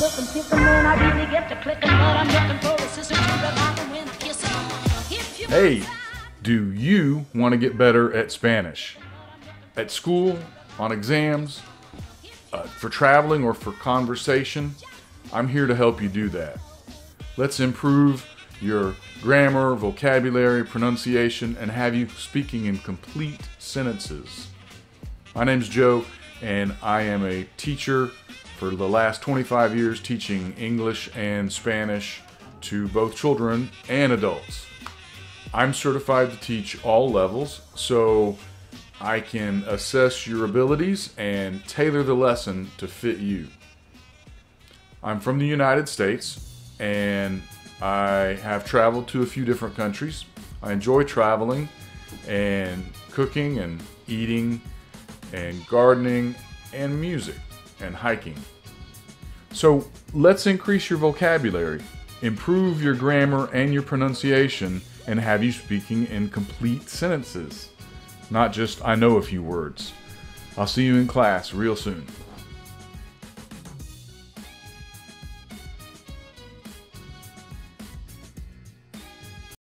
took and kicking when I really get to clicking, but I'm looking for a sister to revive when I kiss Hey, do you want to get better at Spanish? At school, on exams, uh, for traveling, or for conversation? I'm here to help you do that. Let's improve your grammar, vocabulary, pronunciation, and have you speaking in complete sentences. My name's Joe, and I am a teacher for the last 25 years teaching English and Spanish to both children and adults. I'm certified to teach all levels, so I can assess your abilities and tailor the lesson to fit you. I'm from the United States and I have traveled to a few different countries. I enjoy traveling and cooking and eating and gardening and music and hiking. So let's increase your vocabulary, improve your grammar and your pronunciation, and have you speaking in complete sentences, not just I know a few words. I'll see you in class real soon.